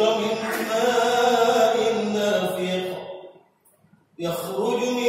من ماء دافق يخرج من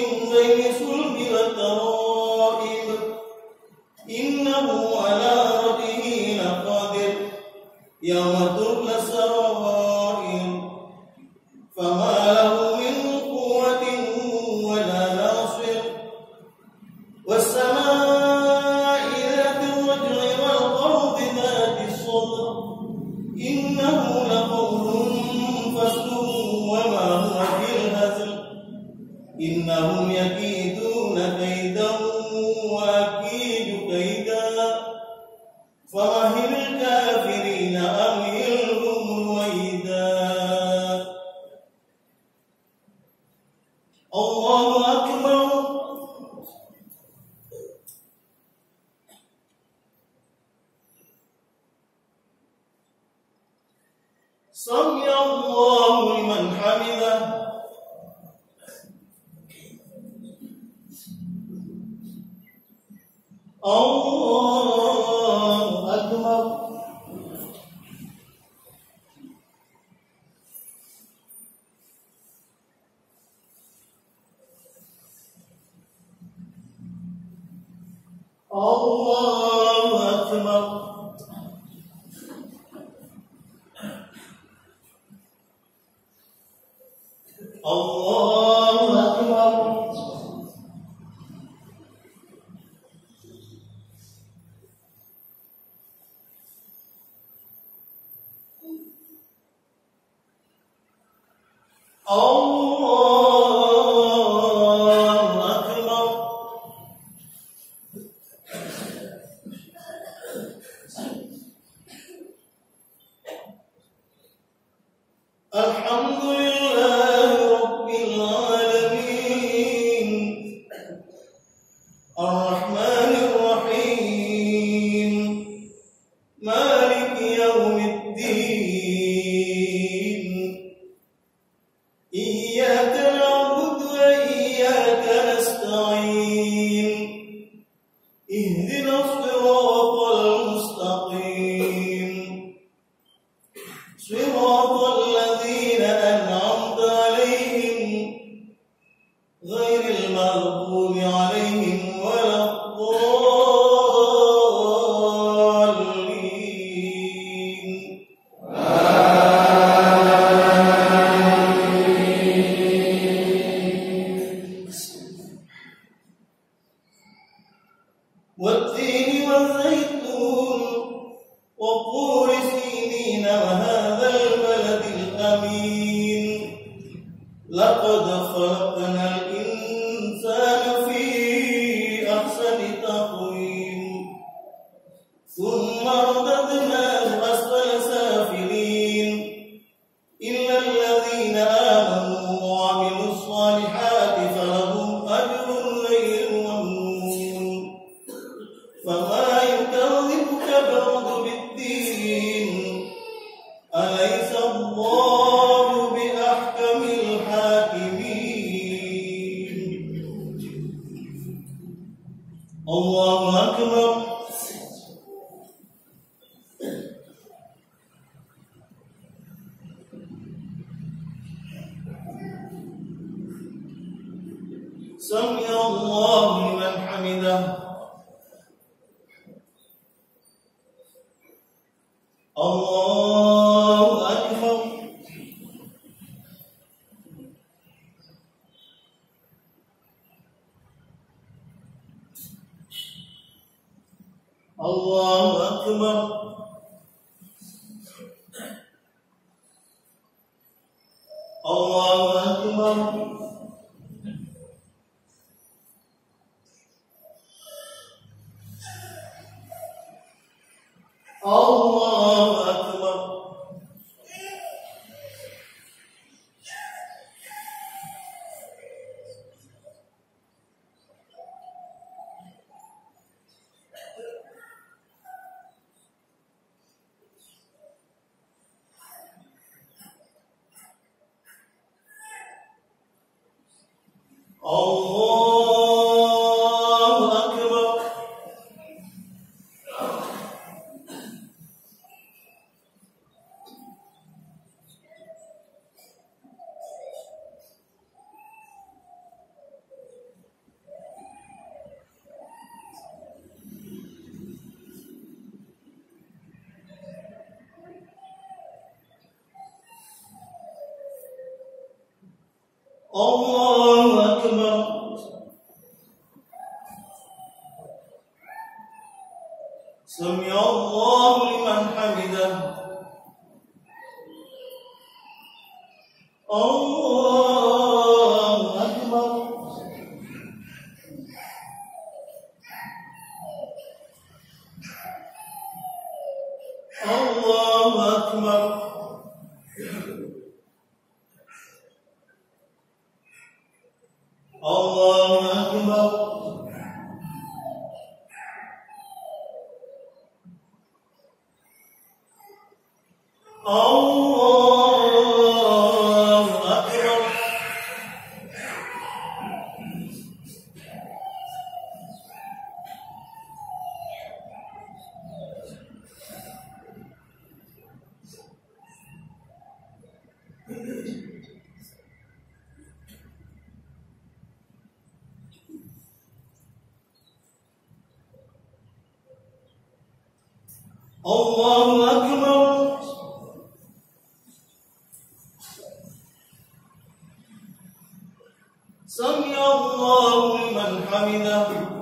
سمع الله لمن حمده.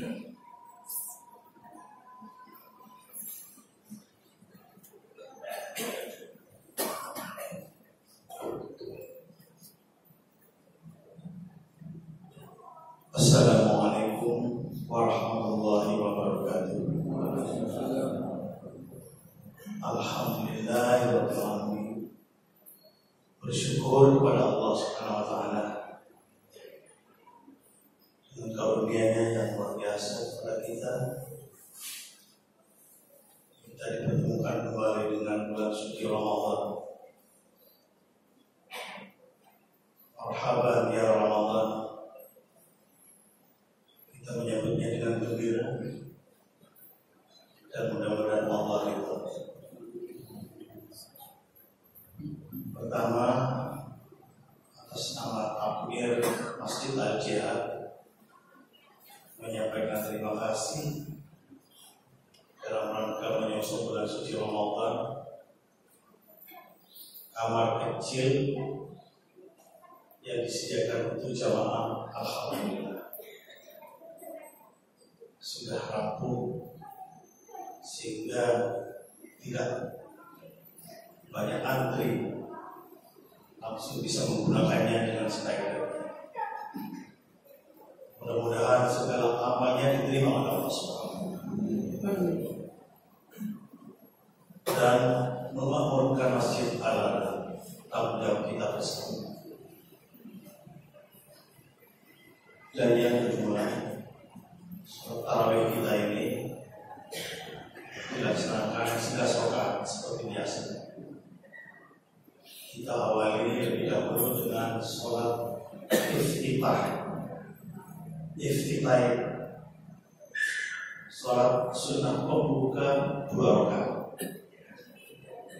Yeah. Tarawih kita ini dilaksanakan sebelas rakaat seperti biasa. Kita awali lebih dahulu dengan sholat iftitah. Iftitah sholat sunnah pembuka dua rakaat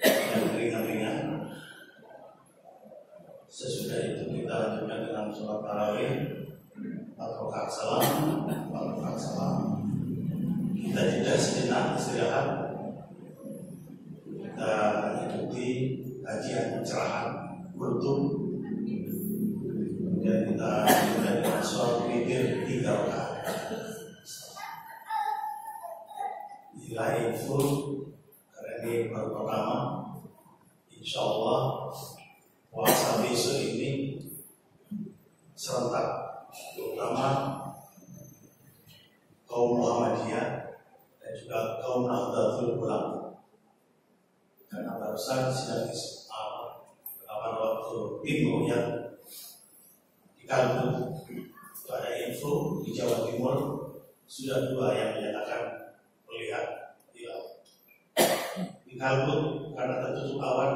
yang ringan-ringan. Sesudah itu kita lanjutkan dengan sholat tarawih rakaat salam, rakaat salam. Kita sejenak. Kita ikuti kajian pencerahan kultum. Kemudian kita witir tiga. Nilai itu karena ini pertama. Insya Allah puasa besok ini serentak terutama kaum Muhammadiyah dan juga kaum Nahdlatul Ulama. Karena barusan sidang pada waktu minggu yang di Kalbu itu ada info di Jawa Timur sudah dua yang menyatakan melihat. Di Kalbu karena tertutup awan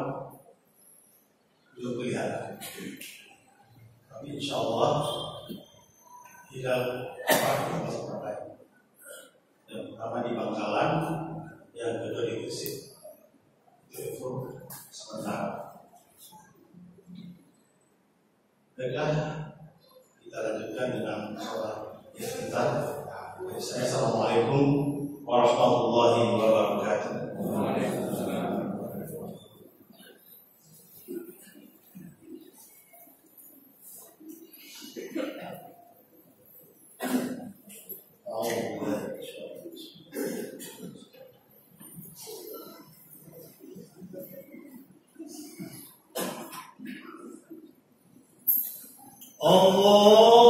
belum kelihatan. Tapi insya Allah apa masih terbaik. Yang pertama di Bangkalan, yang kedua di Gresik. Itu sementara. Baiklah, kita lanjutkan dengan sholat. Saya Assalamualaikum warahmatullahi wabarakatuh. Allah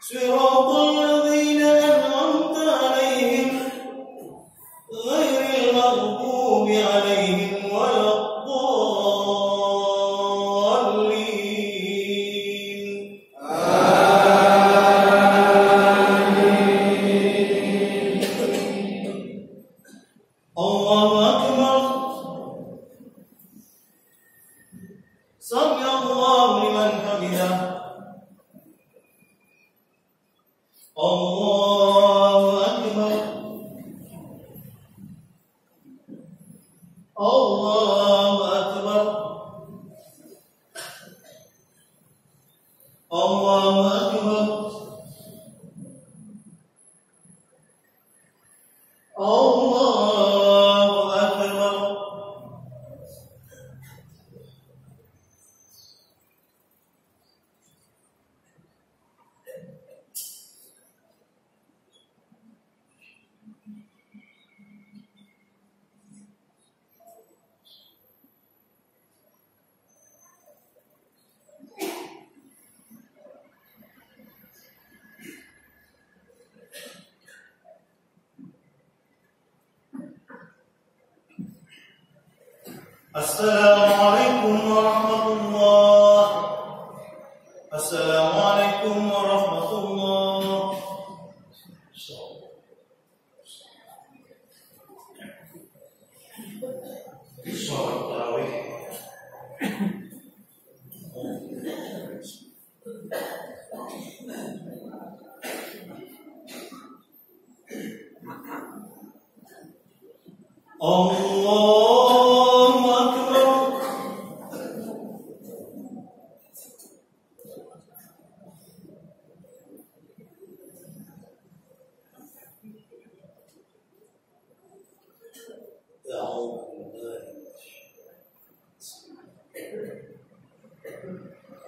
السلام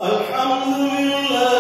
الحمد لله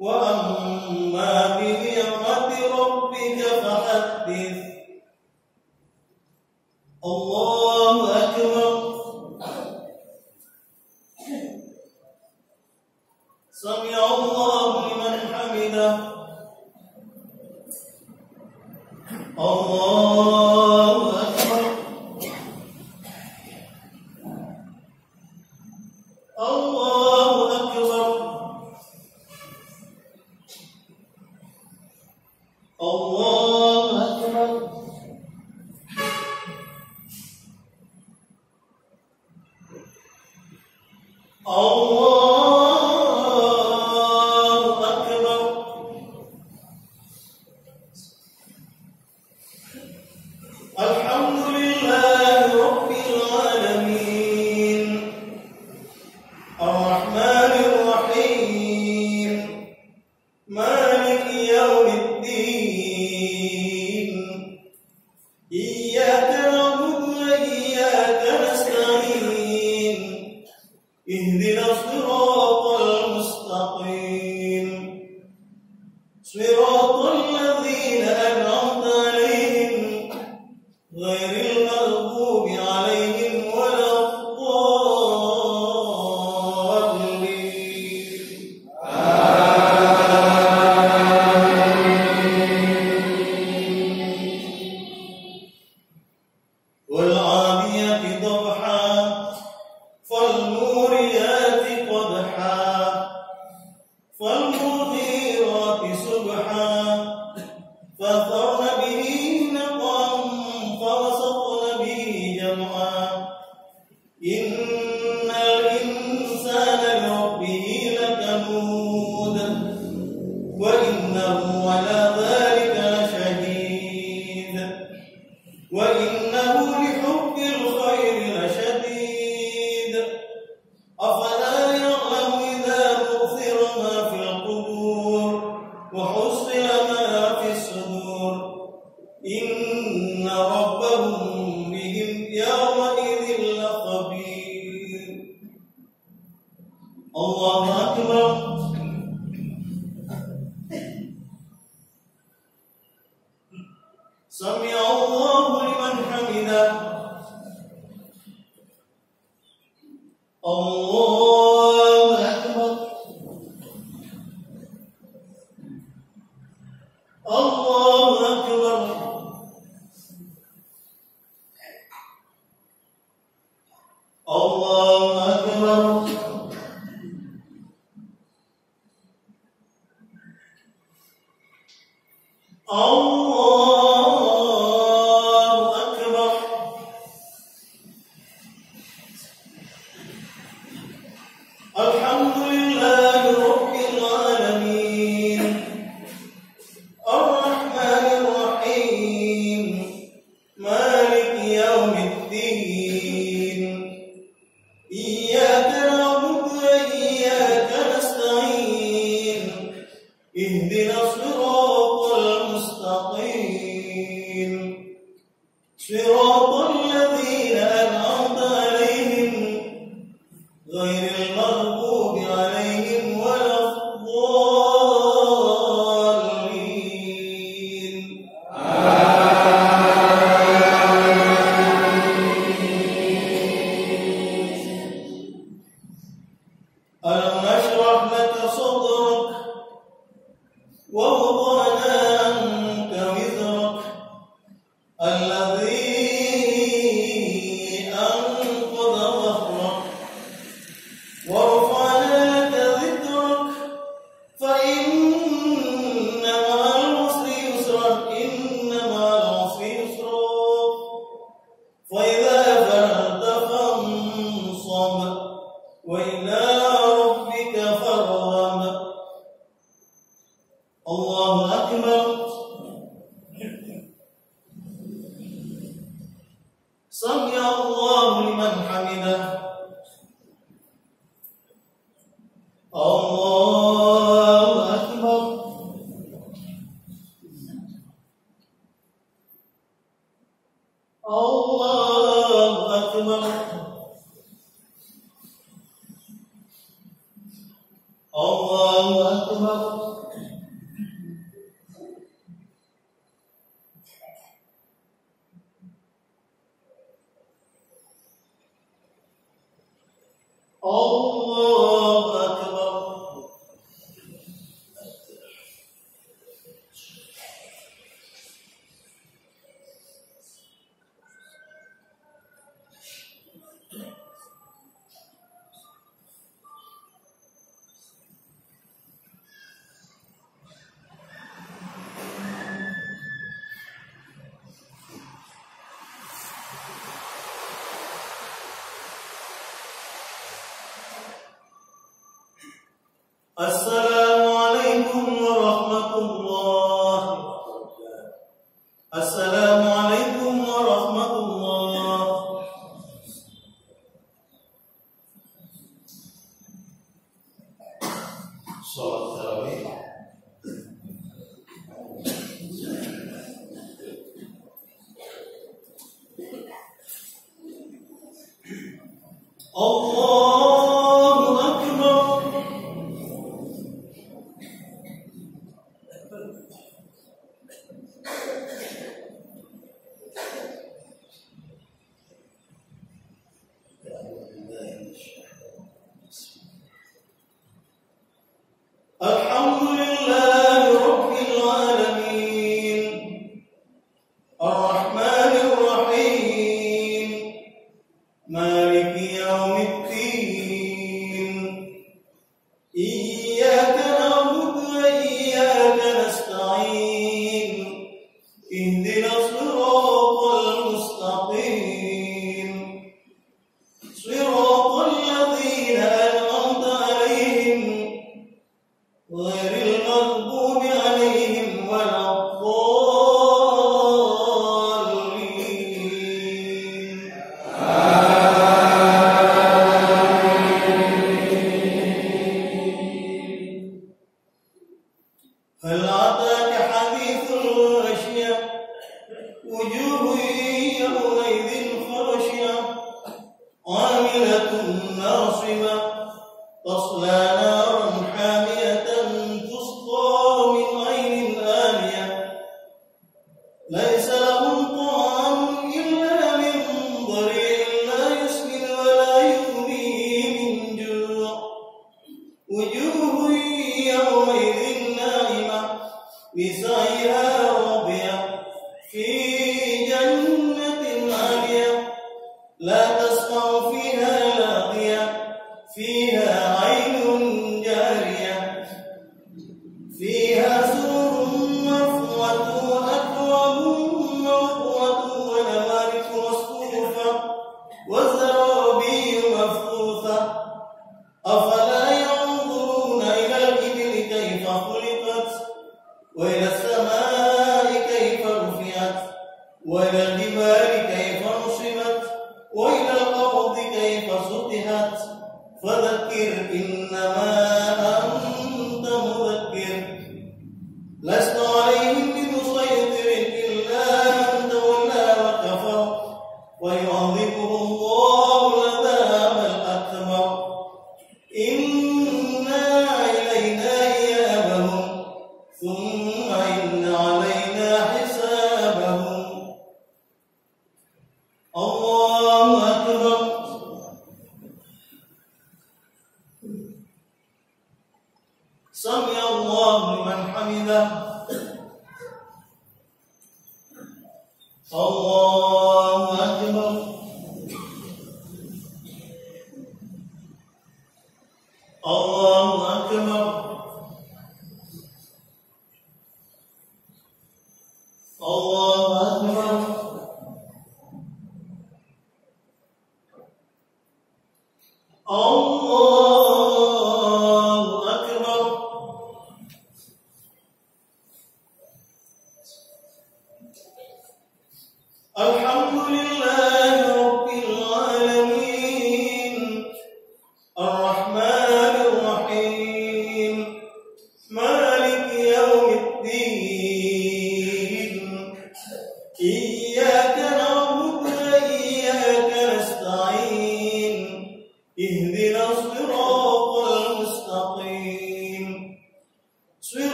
وأمر a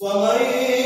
فمن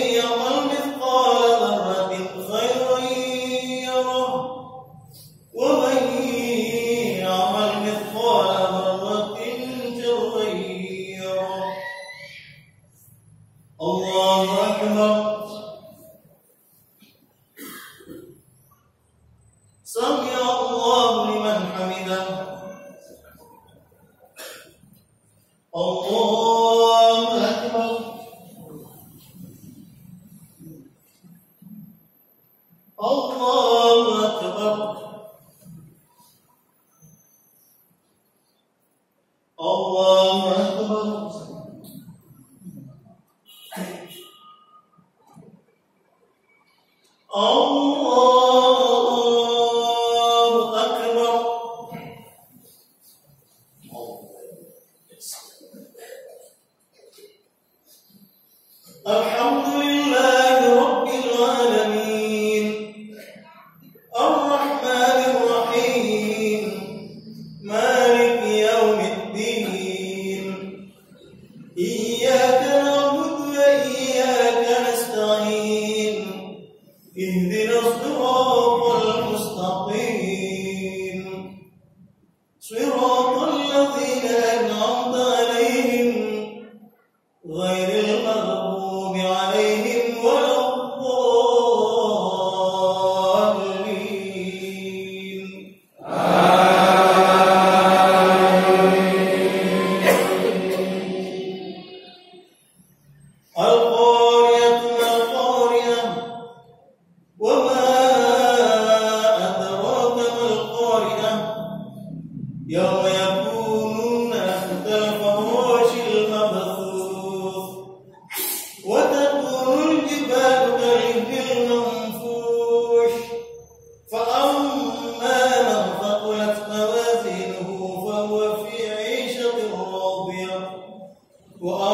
وأما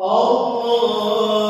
Allah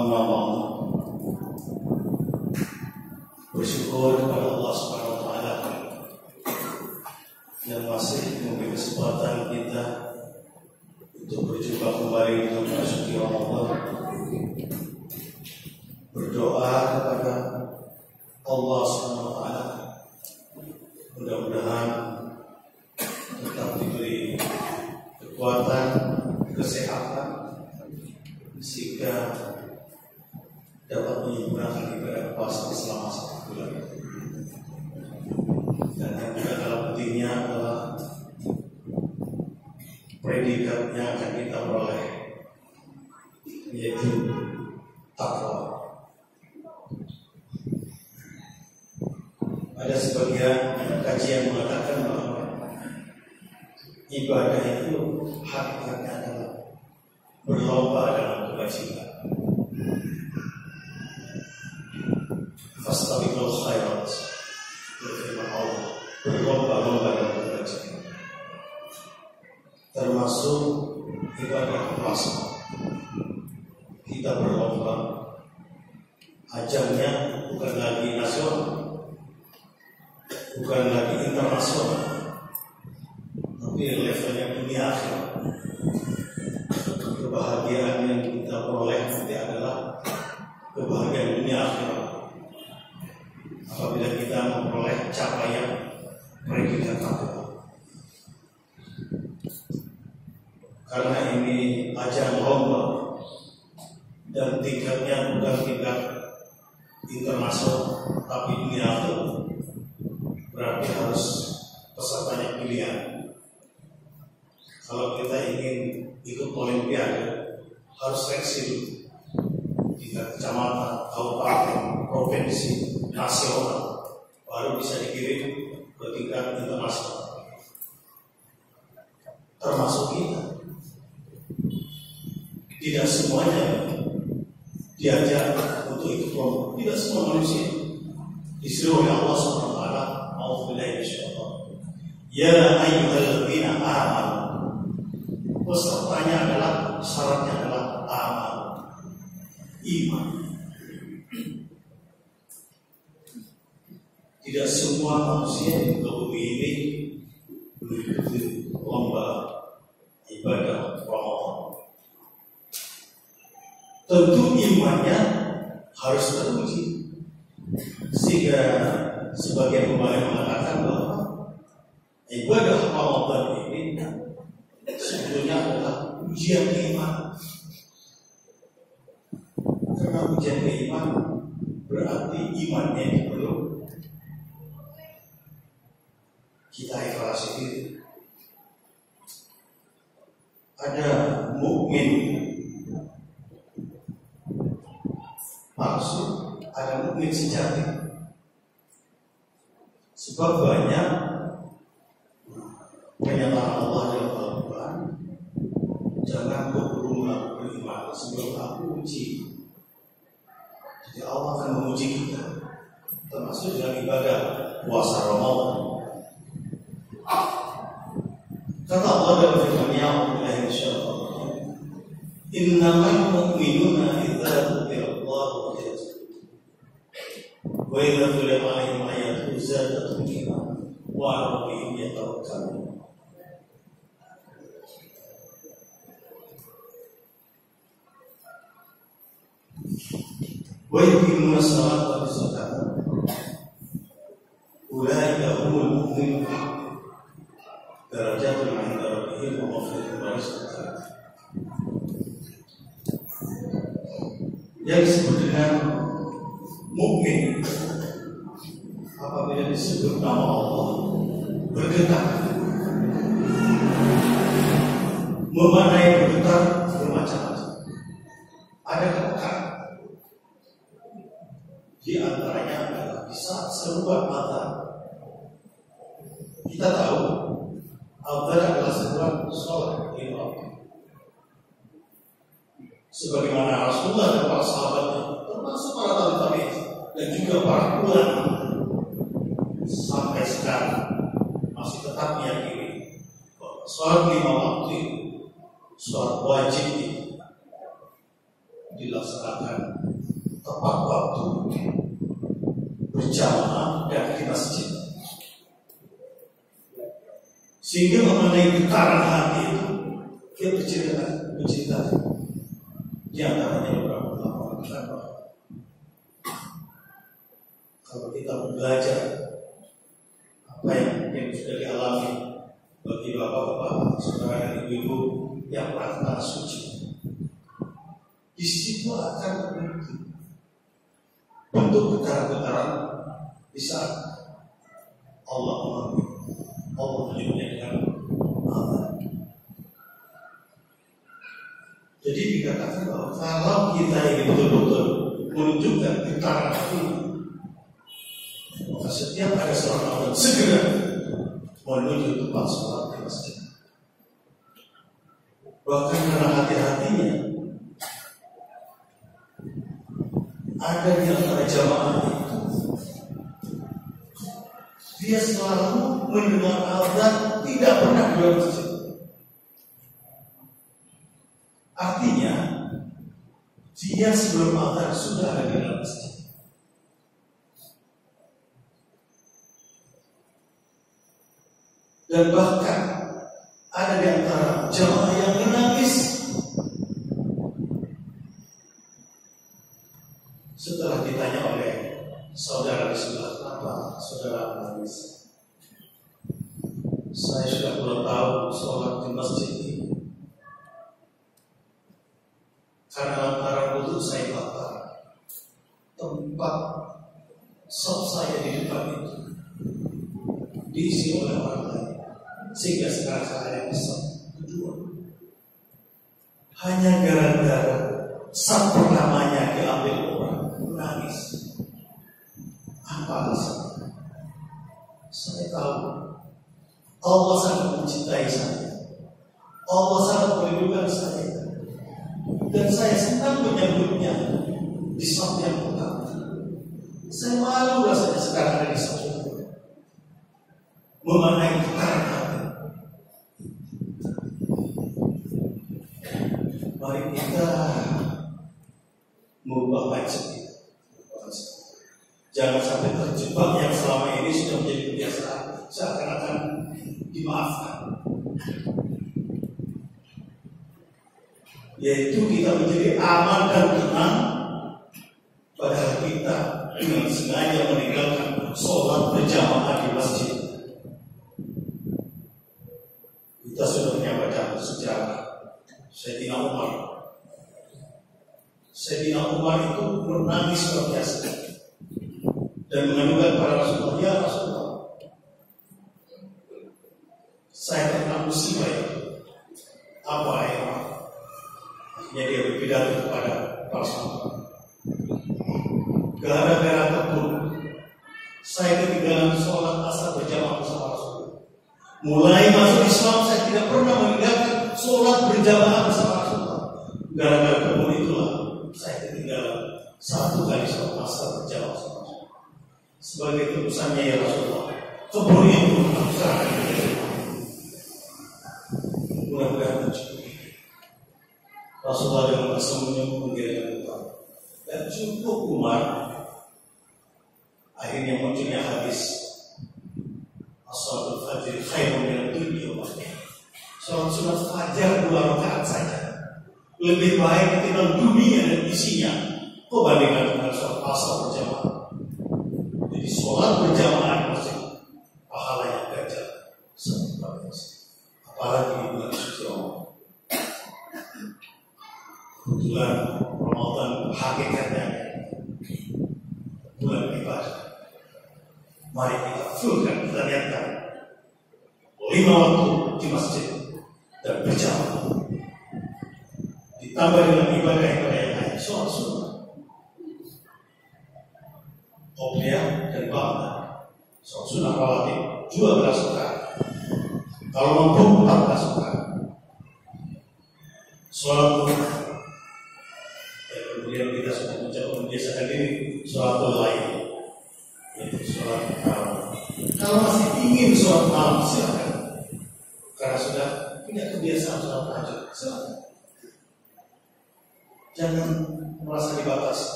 அம்மா வாழ்ந்தோம் We should tidak semuanya diajak untuk ikut kelompok. Tidak semua manusia disuruh oleh Allah Subhanahu wa taala auzubillahi minasyaitonir ya ayyuhalladzina amanu. Pesertanya adalah syaratnya adalah amal iman. Tidak semua manusia di bumi ini mengikuti lomba ibadah Ramadan tentu imannya harus teruji. Sehingga sebagian pembalai mengatakan bahwa ibadah Ramadan ini sebetulnya adalah ujian iman karena ujian iman berarti imannya perlu kita evaluasi diri ada mukmin palsu ada mukmin sejati. Sebab banyak pernyataan Allah dalam Al-Quran jangan berburu beriman sebelum aku uji jadi Allah akan menguji kita. Termasuk dalam ibadah puasa Ramadan. Kata Allah dalam firman-Nya innamal mu'minuna idza وإذا تليت عليهم آياته زادتهم إيمانا وعلى يتوكلون ويقيمون الصلاة والزكاة أولئك هم المؤمنون درجات عند ربهم ومغفرة ورزق. كريم yang disebut dengan mukmin apabila disebut nama Allah bergetar. Memanai bergetar bermacam-macam. Ada getar di antaranya adalah bisa seruan mata kita tahu Al adalah seruan sholat lima sebagaimana Rasulullah dan para sahabatnya termasuk para tabi'in dan juga para ulama. Sampai sekarang masih tetap meyakini bahwa sholat lima waktu sholat wajib dilaksanakan tepat waktu berjamaah dan di masjid. Sehingga mengenai getaran hati itu kita bercerita bercerita di antaranya beberapa ulama mengatakan kalau kita belajar apa yang, yang sudah dialami bagi bapak-bapak, saudara dan ibu-ibu yang pernah suci, di situ akan berhenti bentuk getaran-getaran di saat Allah mengambil Jadi dikatakan bahwa kalau kita ini betul-betul menunjukkan kita hati, maka setiap ada seorang orang segera menuju tempat sholat di masjid. Bahkan karena hati-hatinya ada di antara jamaah itu dia selalu mendengar azan tidak pernah di masjid. Artinya, dia sebelum azan sudah ada di dalam masjid. Dan bahkan ada di antara jemaah yang menangis setelah ditanya oleh saudara di sebelah apa saudara menangis mudah-mudahan tercukupi. Rasulullah dengan rasa menggiringkan utang. Dan cukup Umar, akhirnya munculnya hadis Asal fajr khairun min dunia wa Salat sunat fajar dua rakaat saja lebih baik ketimbang dunia dan isinya. Kau bandingkan dengan salat asar berjamaah.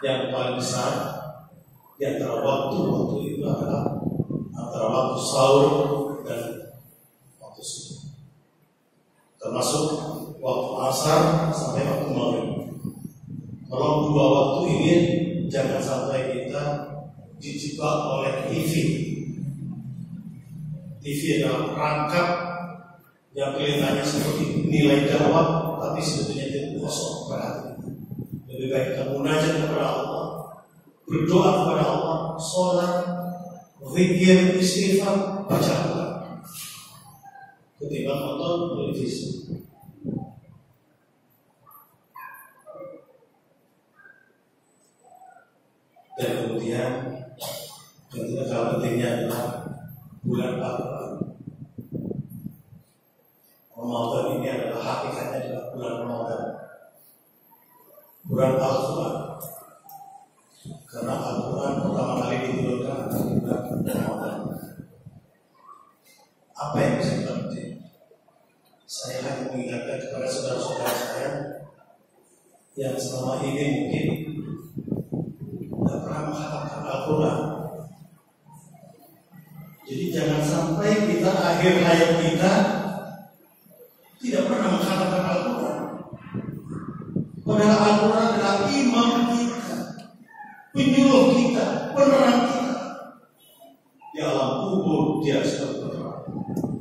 yang paling besar di antara waktu-waktu itu adalah antara waktu sahur dan waktu subuh. Termasuk waktu asar sampai waktu maghrib. Kalau dua waktu ini jangan sampai kita dijebak oleh TV. TV adalah perangkap yang kelihatannya seperti nilai jawab tapi sudah berdoa kepada Allah, sholat, zikir, istighfar, baca Al-Quran. Ketimbang nonton televisi. Dan kemudian yang tidak kalah pentingnya adalah bulan Al-Quran. Ramadan ini adalah hakikatnya adalah bulan Ramadan. Bulan Al-Quran. Karena Al-Quran pertama kali diturunkan bulan Ramadan. Apa yang bisa kita? Saya hanya mengingatkan kepada saudara-saudara saya yang selama ini mungkin tidak pernah menghatamkan Al-Quran. Jadi jangan sampai kita akhir hayat kita tidak pernah menghatamkan Al-Quran. Padahal Al-Quran penerang kita. Di alam kubur dia seperti penerang.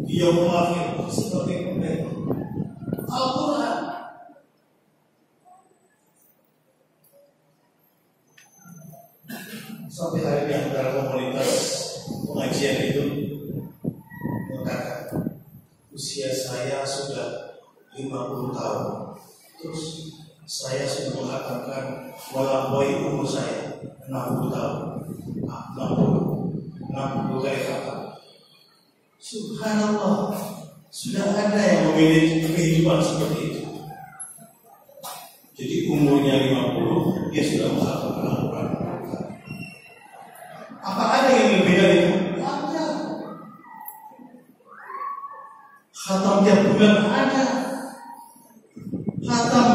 Di yaumul akhir seperti pendeta. Al-Quran sampai hari ini antara komunitas pengajian itu mengatakan usia saya sudah 50 tahun terus saya sudah mengatakan walaupun umur saya 60 tahun ah, 60 60 kali kata Subhanallah sudah ada yang memiliki kehidupan seperti itu jadi umurnya 50 dia sudah mengatakan Al-Quran apa ada yang dari itu? Ada. Khatam tiap bulan ada. Khatam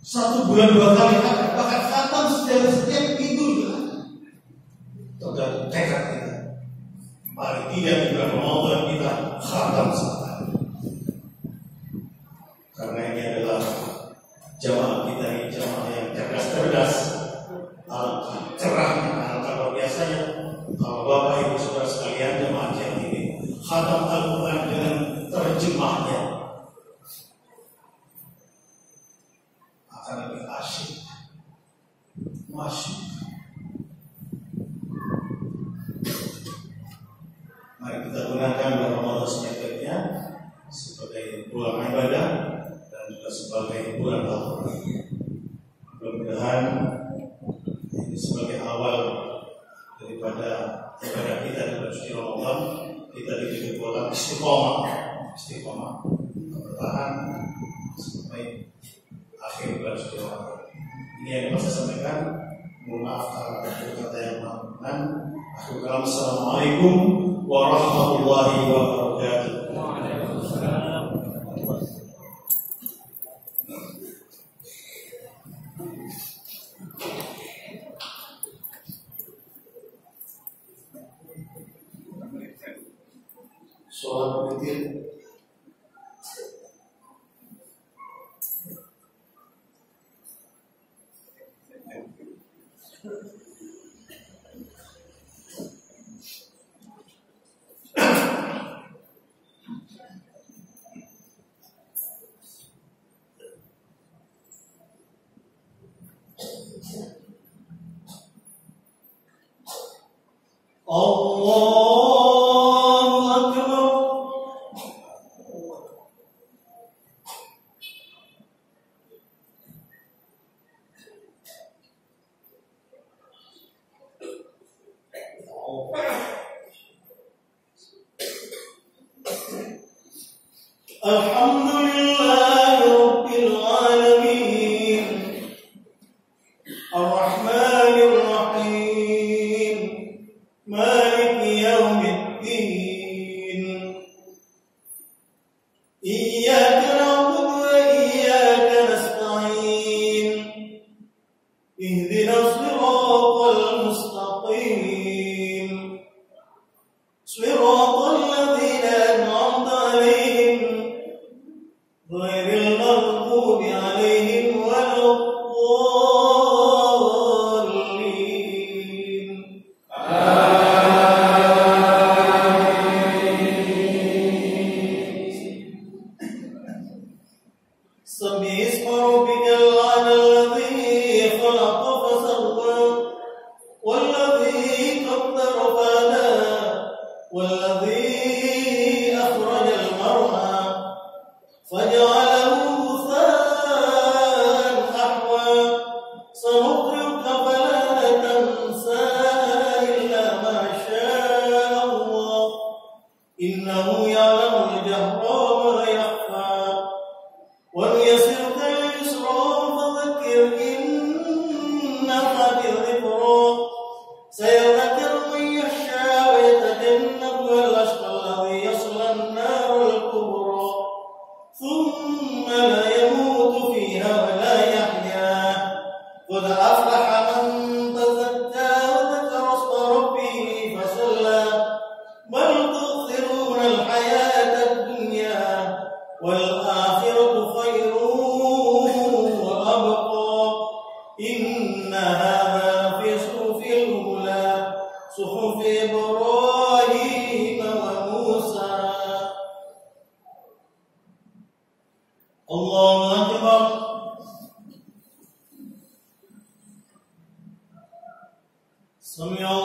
satu bulan dua kali ada. Allah إن هذا في الصحف الأولى صحف إبراهيم وموسى. الله أكبر. سمع الله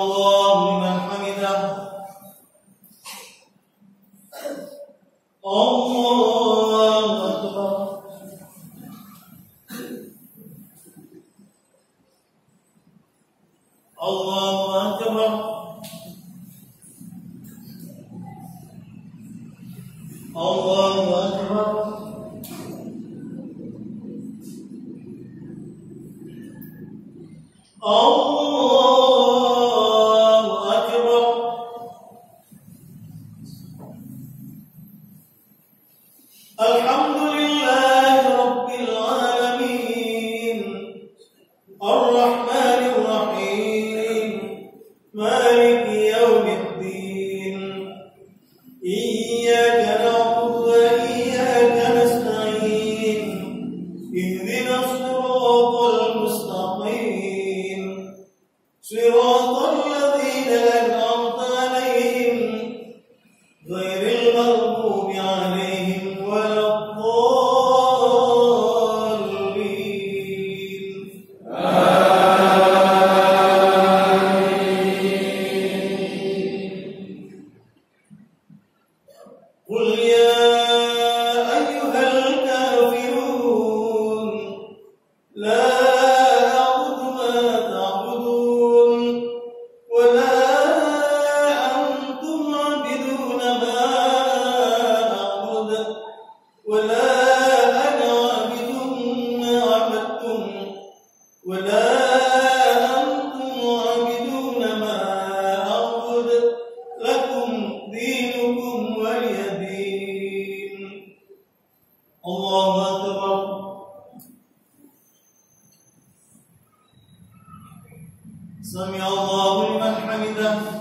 الله أكبر. سمع الله لمن حمده.